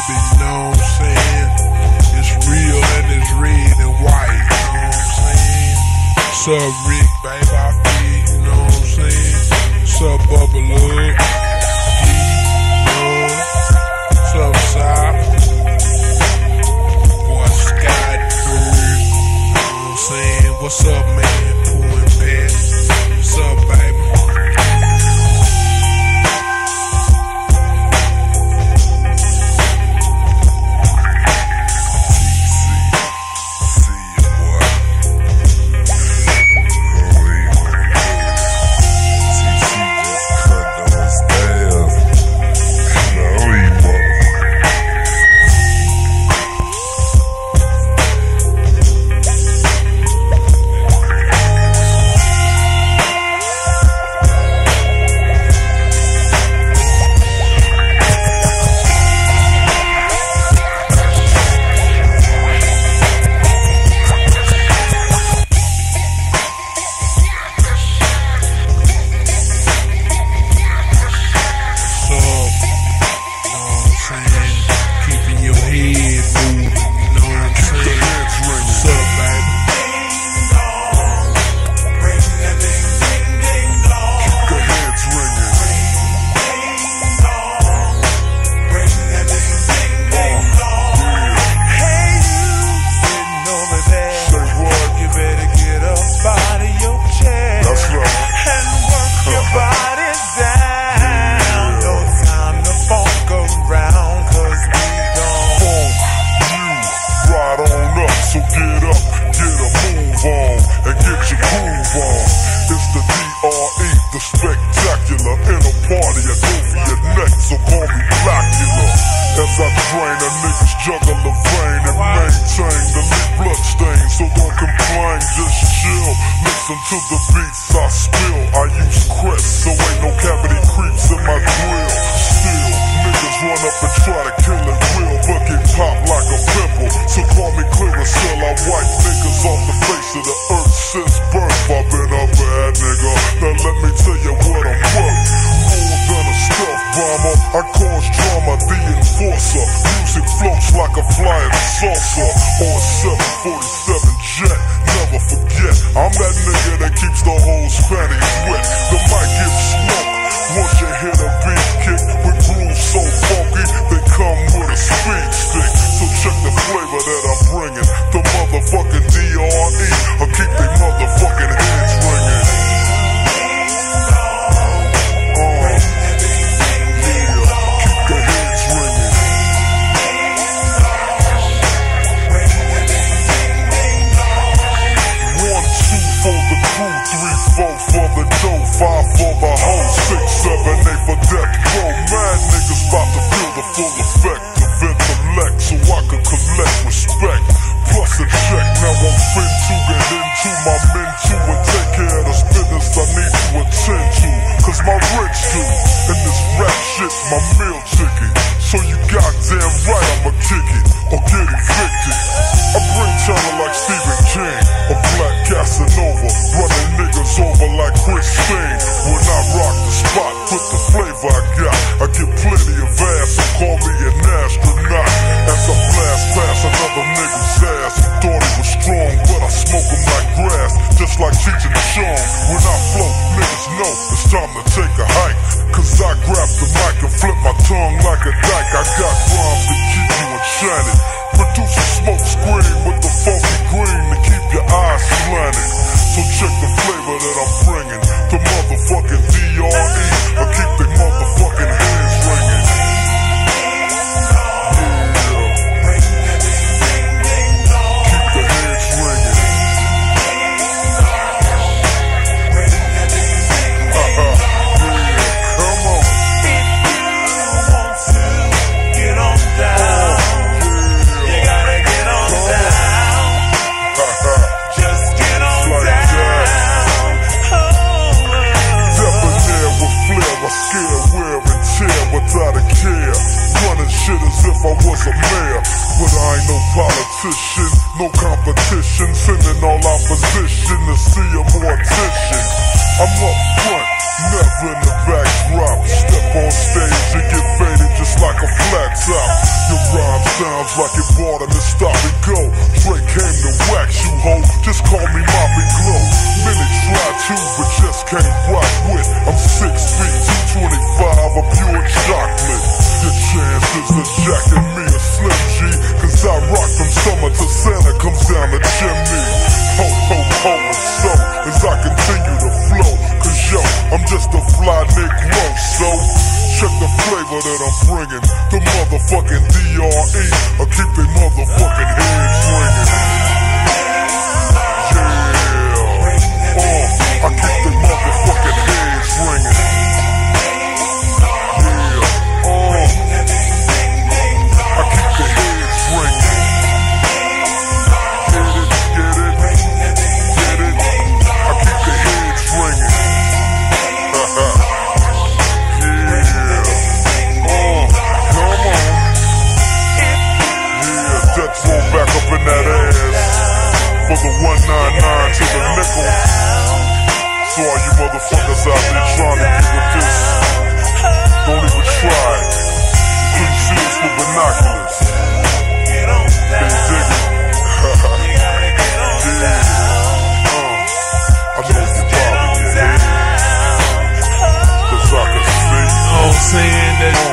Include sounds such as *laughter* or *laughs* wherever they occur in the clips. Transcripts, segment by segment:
baby, you know what I'm saying? It's real and it's red and white, you know what I'm saying? Sub Rick, baby, I feel, you know what I'm saying? Sub Bubba Love. On. It's the DRE, the spectacular, in a party, I go for your neck, so call me Blackula. As I drain a nigga's jugular vein and maintain the blood stain, so don't complain, just chill. Listen to the beats I spill. I use Crest, so ain't no cavity creeps in my grill. Still, niggas run up and try to 7, 8 for deck. Bro, mad niggas about to feel the full effect of intellect so I can collect respect. Plus a check, now I'm fin to get into my men to and take care of this business I need to attend to. Cause my rich do, and this rap shit, my meal ticket. So you goddamn right I'ma kick it, or get evicted. I bring terror like Stephen King, a black Casanova, running niggas over like Christine. When I rock the spot, put the flavor I got. I get plenty of ass, so call me an astronaut. As I blast past another nigga's ass, thought he was strong, but I smoke him like grass, like teaching Sean. When I float, niggas know it's time to take a hike. Cause I grab the mic and flip my tongue like a dyke. I got rhymes to keep you enchanted. Produce a smoke screen with the funky green to keep your eyes slanted. So check the flavor that I'm bringing. The motherfucking DRE. I keep the motherfucking hands if I was a mayor. But I ain't no politician, no competition. Sending all opposition to see a attention. I'm up front, never in the backdrop. Step on stage and get faded, just like a flat top. Your rhyme sounds like it bought him to stop and go. Dre came to wax you, ho. Just call me Moppy Glow. Many try to, but just can't rock with. I'm six feet, 225 a pure chocolate. Of jacking me a Slim G. Cause I rock from summer till Santa comes down the chimney. Ho, ho, ho, so as I continue to flow. Cause yo, I'm just a fly Negro, so check the flavor that I'm bringing. The motherfucking DRE. I keep they motherfucking heads ringing. Yeah. Uh, I keep they motherfucking heads ringing.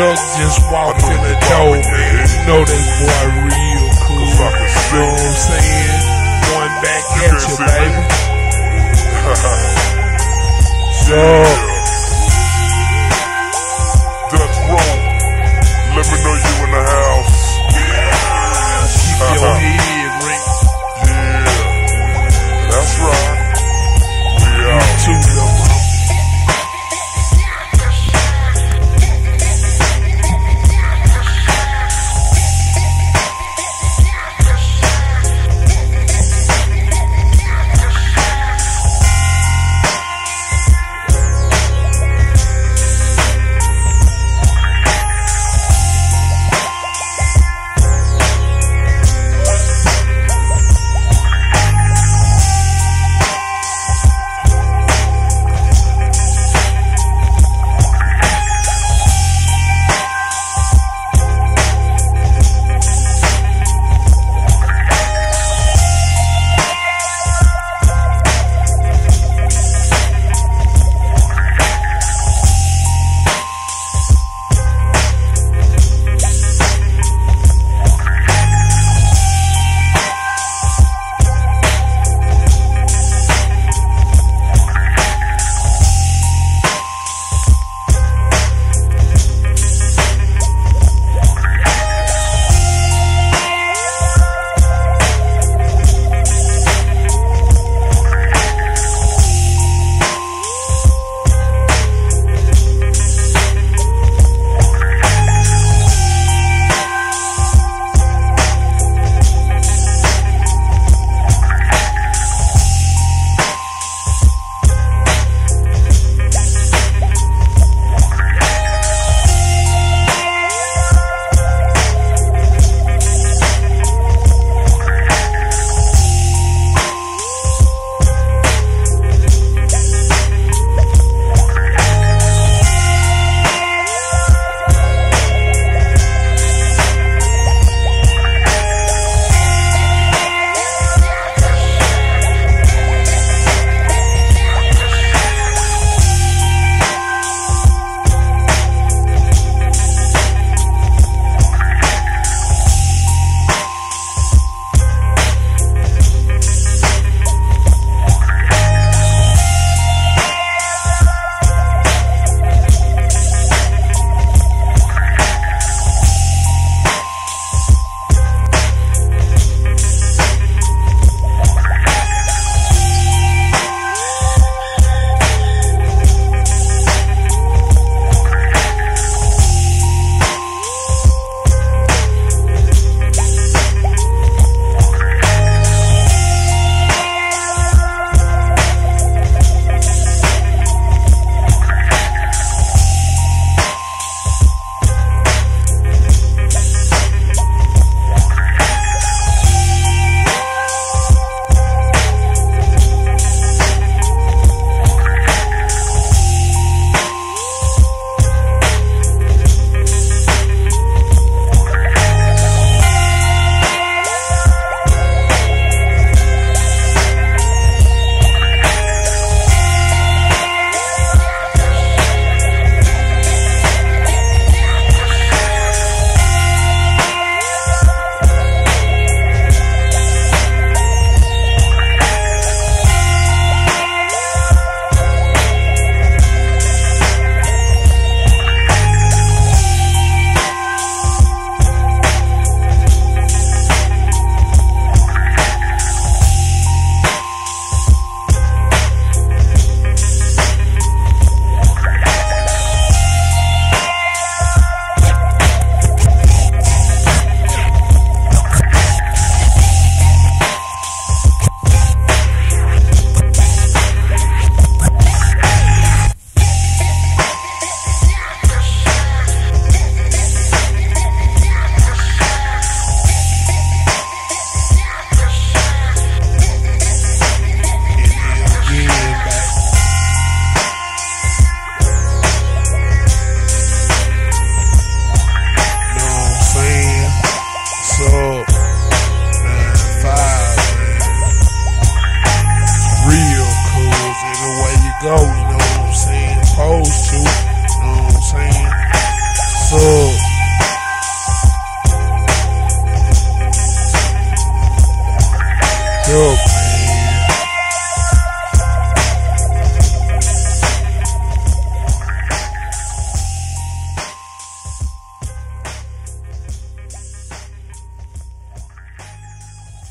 Duck just walked in the door. You know that boy real cool. You know what I'm saying? Going back at you, baby. *laughs* So,